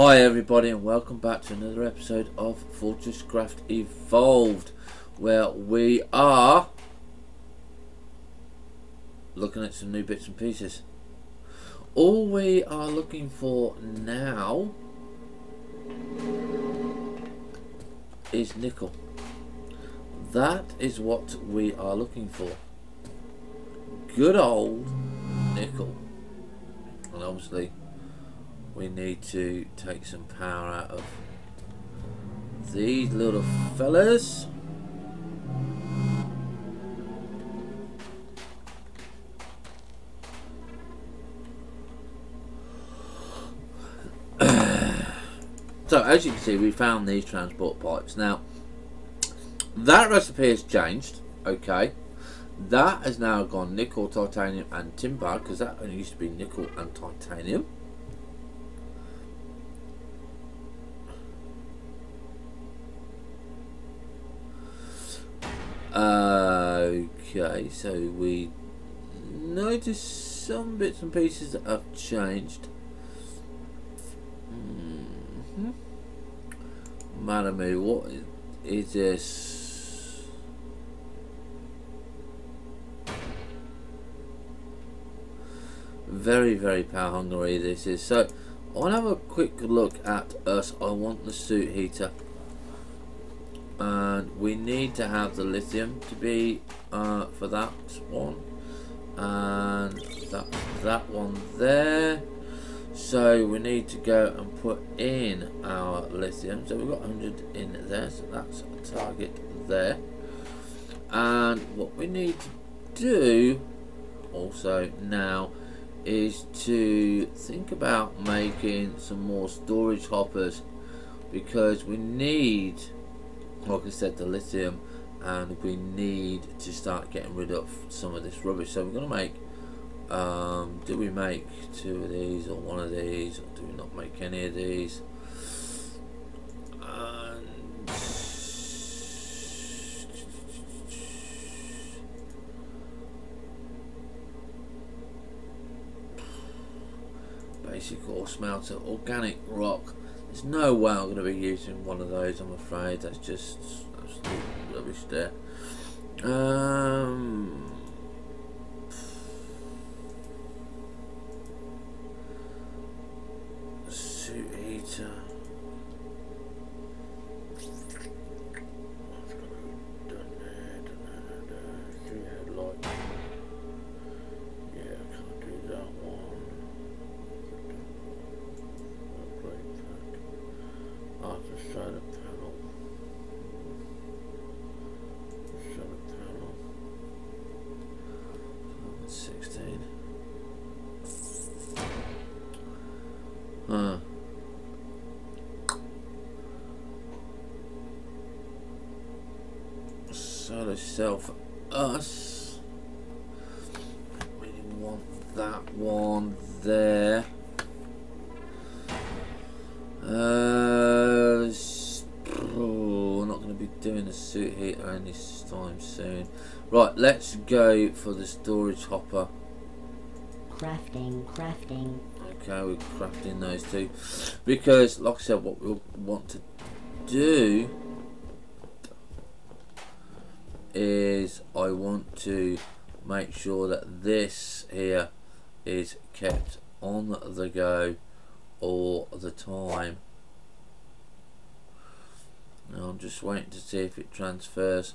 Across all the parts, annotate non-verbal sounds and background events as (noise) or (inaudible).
Hi everybody and welcome back to another episode of FortressCraft Evolved where we are looking at some new bits and pieces. All we are looking for now is nickel. That is what we are looking for. Good old nickel. And obviously we need to take some power out of these little fellas. so as you can see we found these transport pipes. Now that recipe has changed, okay. That has now gone nickel, titanium and timber because that only used to be nickel and titanium. Okay, so we notice some bits and pieces that have changed. Mm -hmm. Madame, what is this? Very, very power hungry this is. So, I want to have a quick look at us. I want the suit heater and we need to have the lithium to be uh, for that one. And that that one there. So we need to go and put in our lithium. So we've got 100 in there so that's a target there. And what we need to do also now is to think about making some more storage hoppers because we need like I said the lithium and we need to start getting rid of some of this rubbish. So we're going to make um, do we make two of these or one of these or do we not make any of these? (sighs) Basic ore smelter organic rock there's no way I'm going to be using one of those, I'm afraid. That's just absolute rubbish there. Um, Cell for us. We want that one there. Uh, oh, we're not going to be doing the suit heater any time soon. Right, let's go for the storage hopper. Crafting, crafting. Okay, we're crafting those two. Because, like I said, what we'll want to do is I want to make sure that this here is kept on the go all the time. Now I'm just waiting to see if it transfers.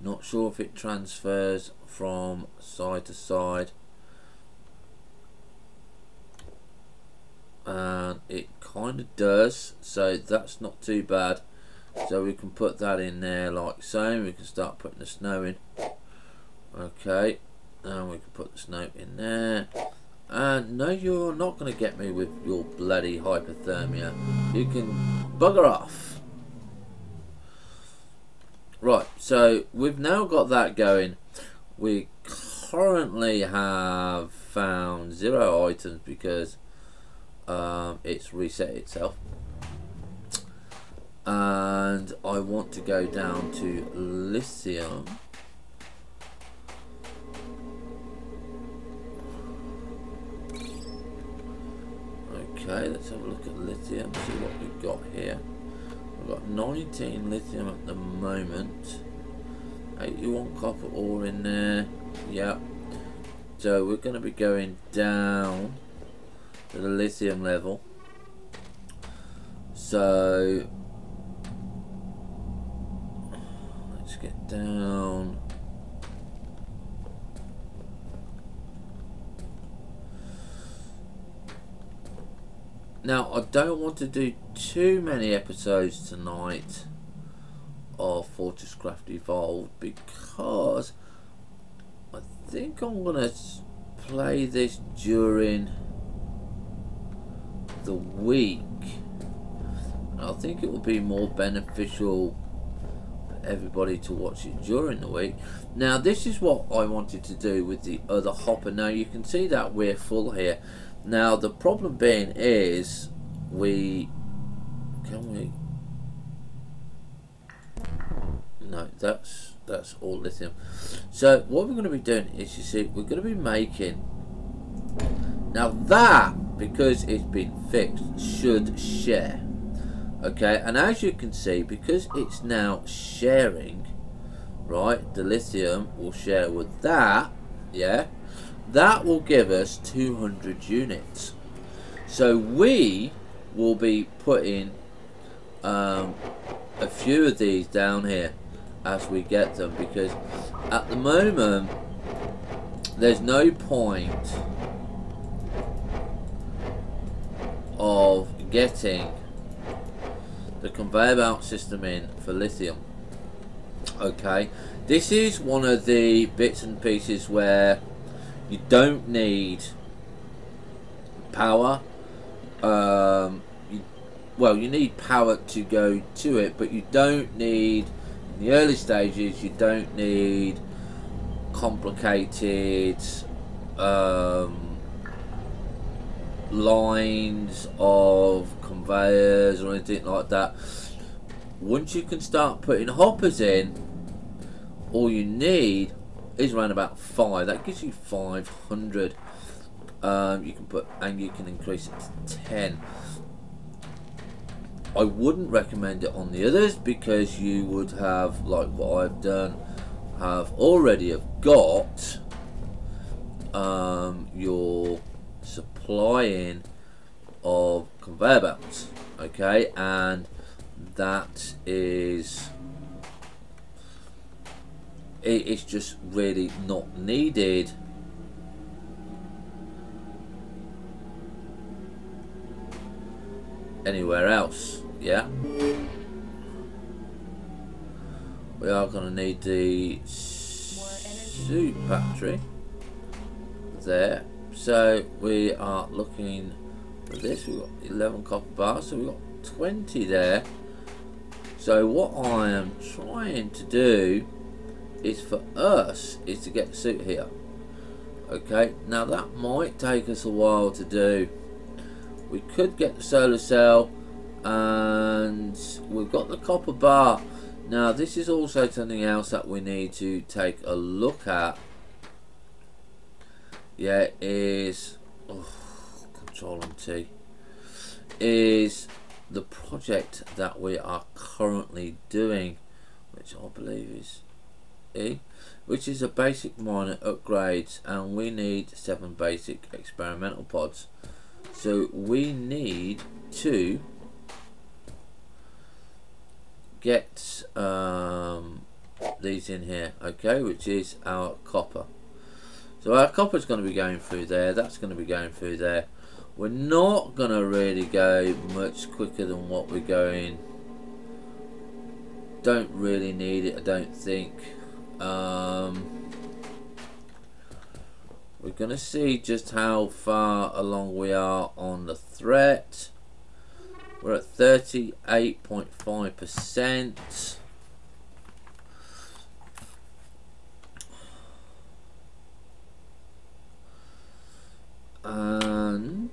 Not sure if it transfers from side to side. and it kind of does so that's not too bad so we can put that in there like so we can start putting the snow in. Okay and we can put the snow in there. And no you're not going to get me with your bloody hypothermia. You can bugger off. Right so we've now got that going. We currently have found zero items because um, it's reset itself and I want to go down to lithium Okay, let's have a look at lithium, see what we've got here. We've got 19 lithium at the moment. 81 copper ore in there. Yep. So we're going to be going down to the lithium level. So let's get down. Now I don't want to do too many episodes tonight of Fortresscraft Evolved because I think I'm gonna play this during the week. I think it will be more beneficial everybody to watch it during the week. Now this is what I wanted to do with the other hopper. Now you can see that we're full here. Now the problem being is we can we no that's that's all lithium so what we're going to be doing is you see we're going to be making now that because it's been fixed should share okay and as you can see because it's now sharing right the lithium will share with that yeah that will give us 200 units. So we will be putting um, a few of these down here as we get them because at the moment there's no point of getting the conveyor belt system in for lithium. Okay this is one of the bits and pieces where you don't need power. Um, you, well you need power to go to it but you don't need in the early stages you don't need complicated um, lines of conveyors or anything like that. Once you can start putting hoppers in all you need is around about five. That gives you 500 um, you can put and you can increase it to 10 I wouldn't recommend it on the others because you would have like what I've done have already have got um, your supplying of conveyor belts okay? And that is it, it's just really not needed. Anywhere else yeah? We are going to need the suit battery there so we are looking for this. We've got 11 copper bars so we've got 20 there. So what I am trying to do is for us is to get the suit here. Okay now that might take us a while to do. We could get the solar cell and we've got the copper bar. Now this is also something else that we need to take a look at yeah is oh, control and T is the project that we are currently doing which I believe is E which is a basic miner upgrades and we need seven basic experimental pods so we need to get um, these in here, okay, which is our copper. So our copper is going to be going through there, that's going to be going through there. We're not going to really go much quicker than what we're going. Don't really need it, I don't think. Um, we're going to see just how far along we are on the threat. We're at 38.5%. And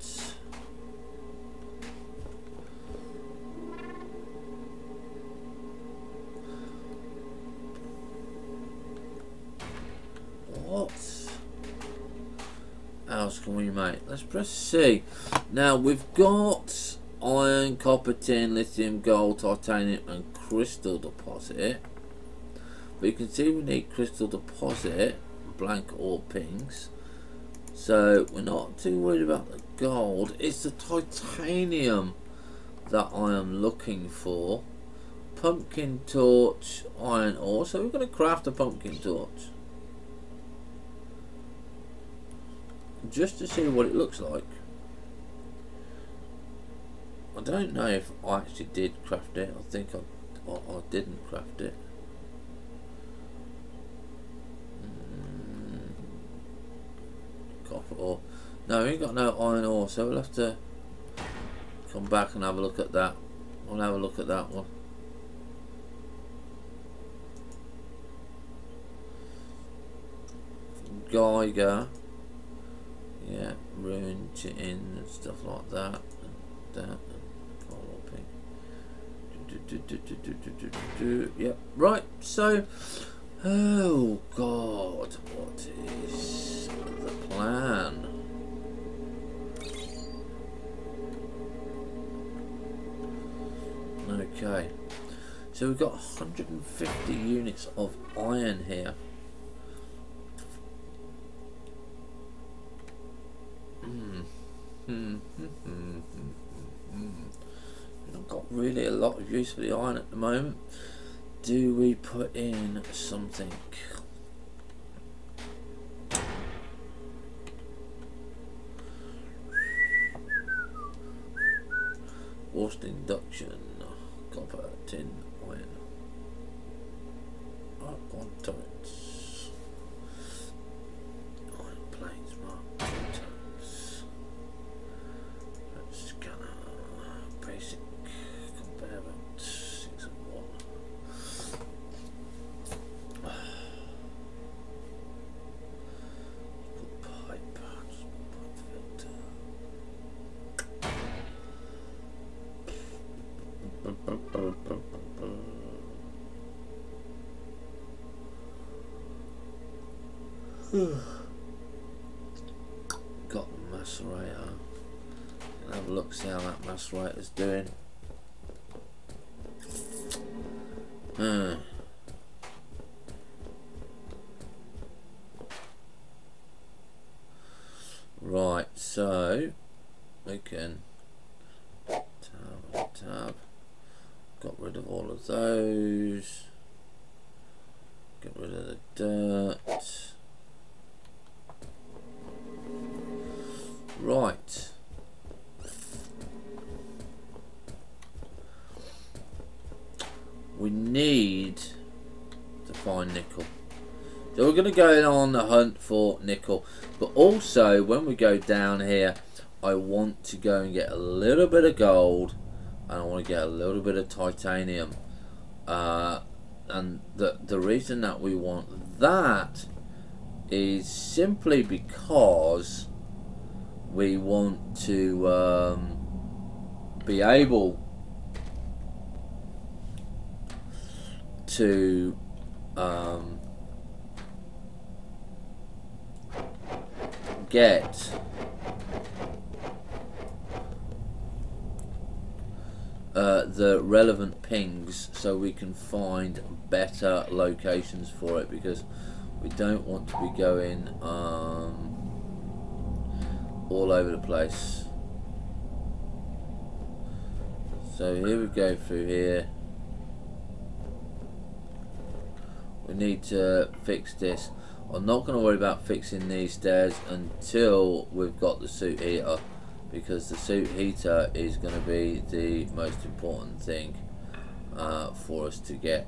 what? else can we make? Let's press C. Now we've got iron, copper, tin, lithium, gold, titanium and crystal deposit. But you can see we need crystal deposit, blank ore pings. So we're not too worried about the gold. It's the titanium that I am looking for. Pumpkin torch, iron ore. So we're going to craft a pumpkin torch. Just to see what it looks like. I don't know if I actually did craft it. I think I, I, I didn't craft it. Mm. Copper ore. No, we ain't got no iron ore, so we'll have to come back and have a look at that. We'll have a look at that one. Geiger. Yeah, rune in and stuff like that. And that. Yep. Right. So, oh God, what is plan? Okay. So we've got 150 units of iron here. Hmm. Hmm. Hmm. Hmm. Got really a lot of use for the iron at the moment. Do we put in something? Induction, copper, tin, iron. Up on turrets. Doing. Hmm. Right, so we can tab, tab. Got rid of all of those. Get rid of the dirt. Right. We need to find nickel. So we're going to go on the hunt for nickel. But also, when we go down here, I want to go and get a little bit of gold. And I want to get a little bit of titanium. Uh, and the, the reason that we want that is simply because we want to um, be able to um, get uh, the relevant pings so we can find better locations for it because we don't want to be going um, all over the place. So here we go through here. We need to fix this. I'm not going to worry about fixing these stairs until we've got the suit heater because the suit heater is going to be the most important thing uh, for us to get.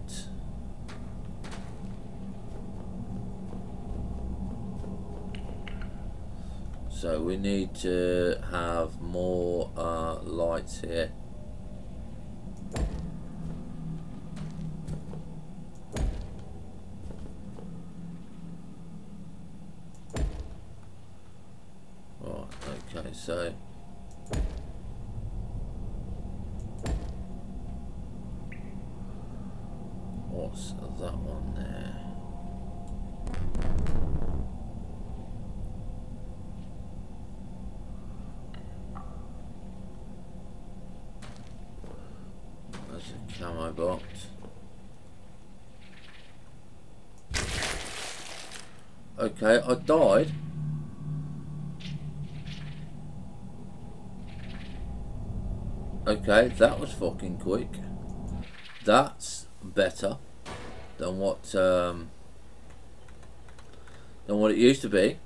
So we need to have more uh, lights here. Right, okay, so what's that one there? Camo bot. Okay, I died. Okay, that was fucking quick. That's better than what um, than what it used to be.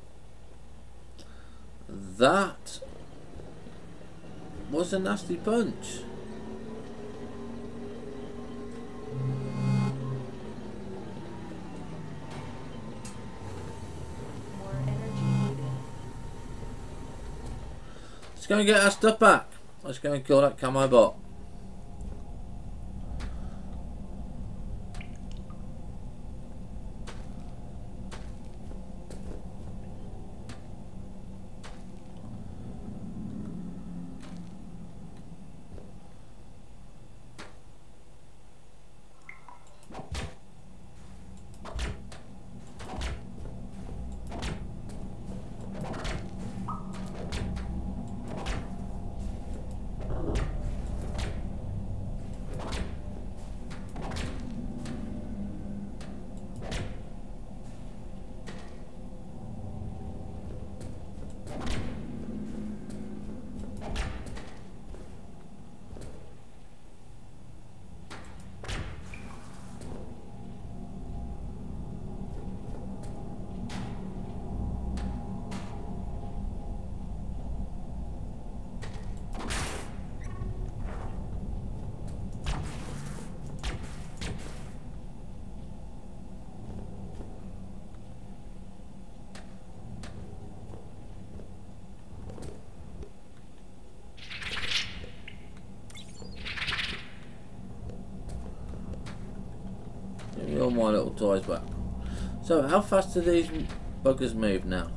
That was a nasty punch. Go and get our stuff back. Let's go and kill that camo bot. My little toys back. So, how fast do these buggers move now?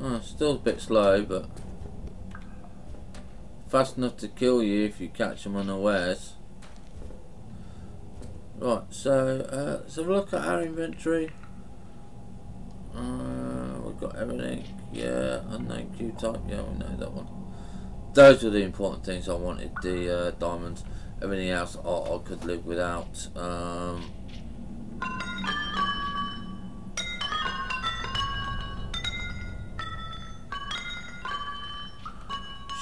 Oh, still a bit slow, but fast enough to kill you if you catch them unawares. Right, so uh, let's have a look at our inventory. Uh, we've got everything. Yeah, unknown Q type. Yeah, we know that one. Those were the important things I wanted. The uh, diamonds. Everything else I, I could live without. Um,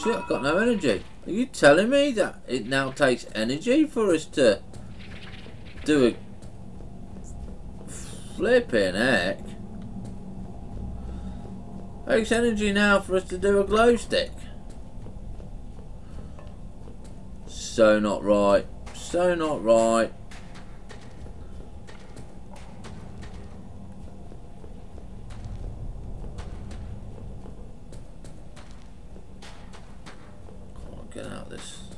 shit, I've got no energy. Are you telling me that it now takes energy for us to do a flipping heck? Takes energy now for us to do a glow stick. So not right. So not right. Can't get out of this.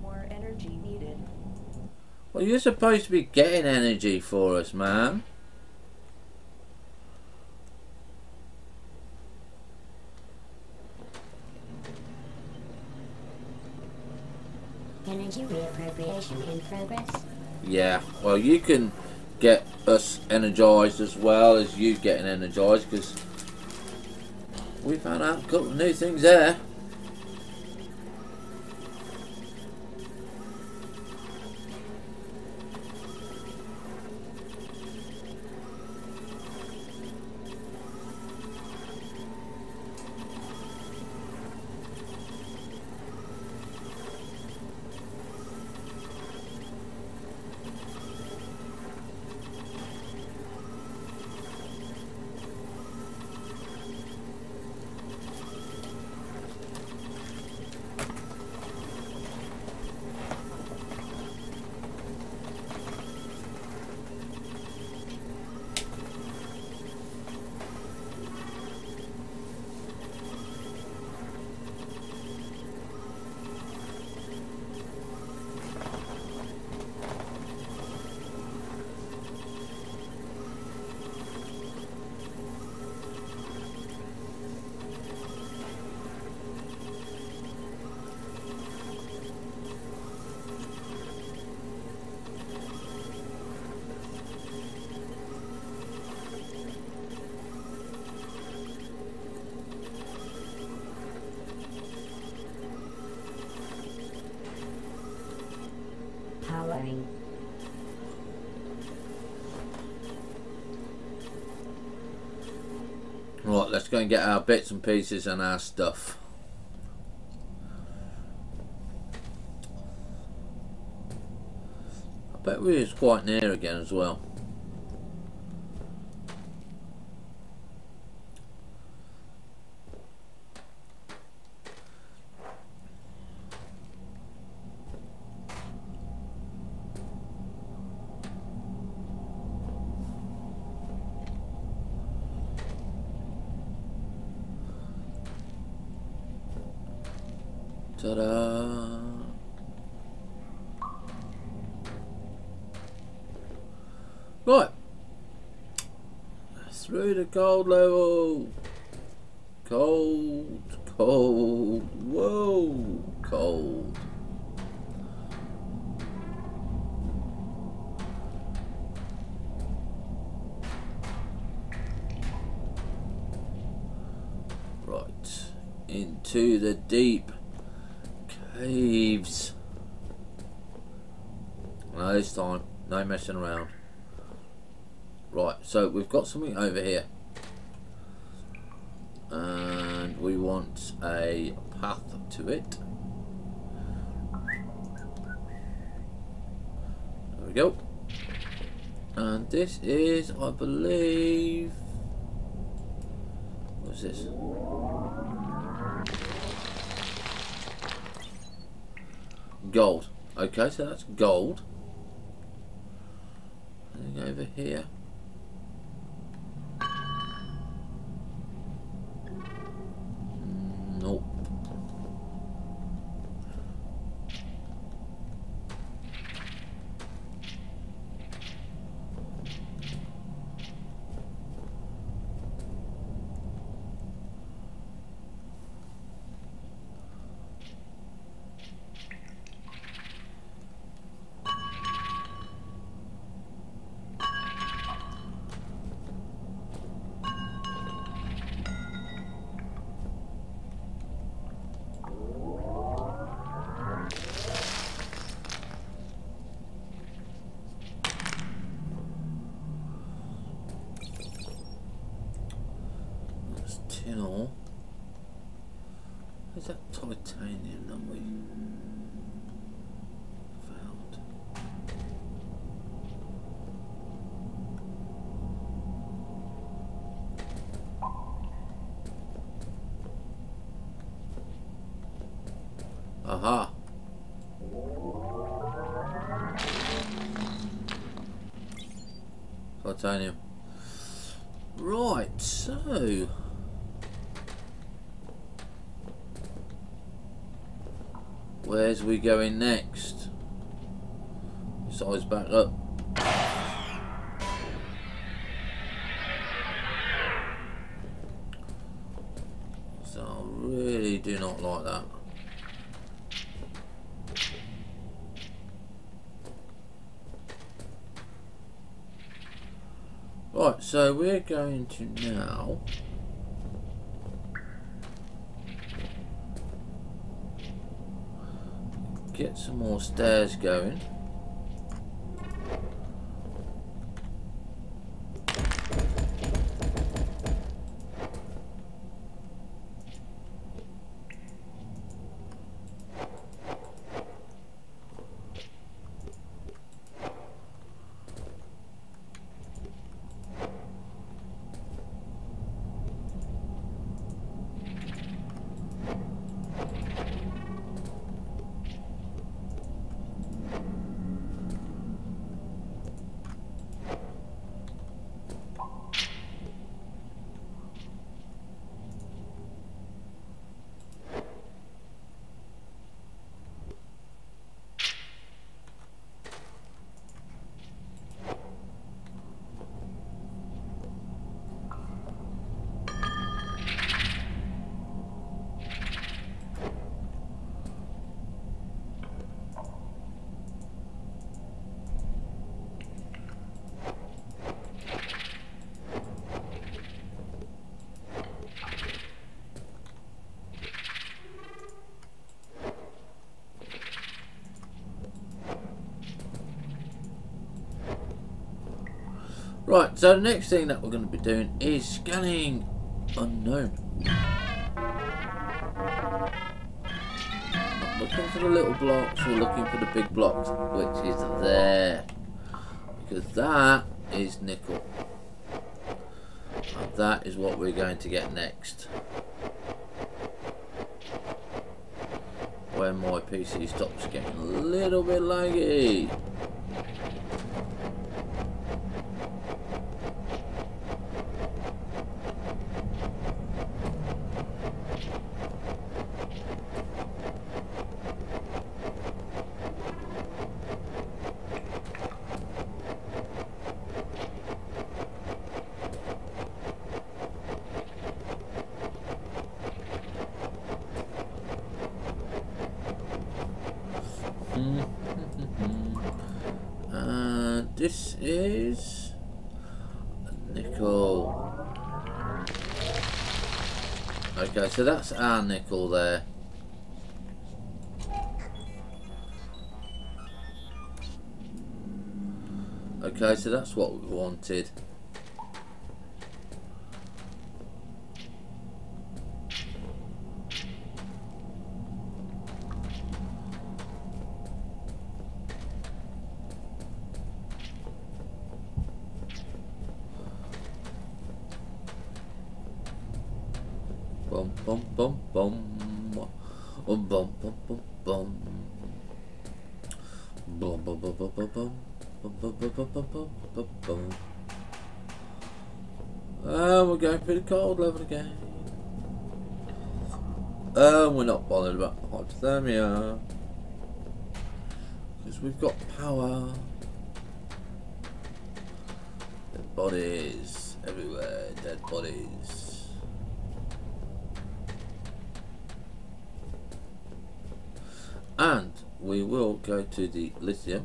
More energy needed. Well, you're supposed to be getting energy for us, man. Energy in progress. Yeah, well, you can get us energized as well as you getting energized because we found out a couple of new things there. Go and get our bits and pieces and our stuff. I bet we was quite near again as well. Ta-da! Right. Through the cold level. Cold, cold, whoa, cold. Right. Into the deep caves. This time, no messing around. Right, so we've got something over here. And we want a path to it. There we go. And this is, I believe... What's this? Gold. Okay, so that's gold. Anything over here? Nope. That's tin ore. Is that titanium that we found? Aha. Titanium. Right, so where's we going next? Size back up. So I really do not like that. Right, so we're going to now get some more stairs going. Right, so the next thing that we're going to be doing is scanning unknown. Looking for the little blocks, we're looking for the big blocks, which is there. Because that is nickel. And that is what we're going to get next. When my PC stops getting a little bit laggy. And this is nickel. So that's our nickel there. Okay, so that's what we wanted. Cold level again. Um, we're not bothered about hypothermia. Because we've got power. Dead bodies everywhere, dead bodies. And we will go to the lithium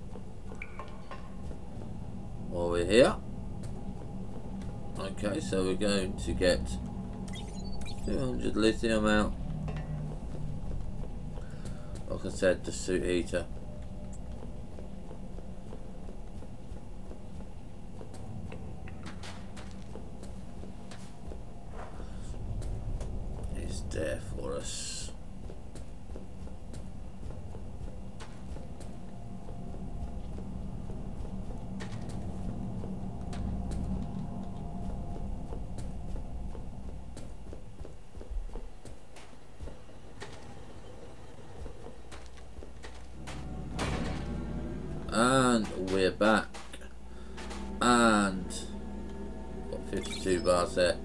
while we're here. Okay, so we're going to get 200 lithium out. Like I said, the suit heater. Is there for us. And we're back. And got 52 bars there.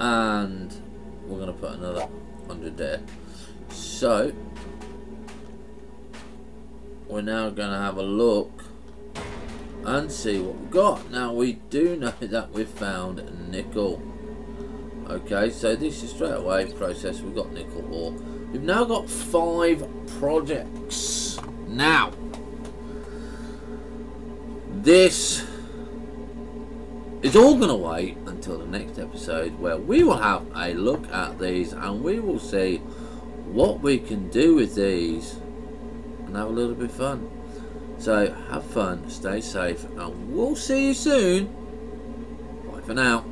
And we're going to put another 100 there. So, we're now going to have a look and see what we've got. Now, we do know (laughs) that we've found nickel. Okay, so this is straight away process. We've got nickel ore. We've now got five projects. Now, this is all going to wait until the next episode where we will have a look at these and we will see what we can do with these and have a little bit of fun. So have fun, stay safe, and we'll see you soon. Bye for now.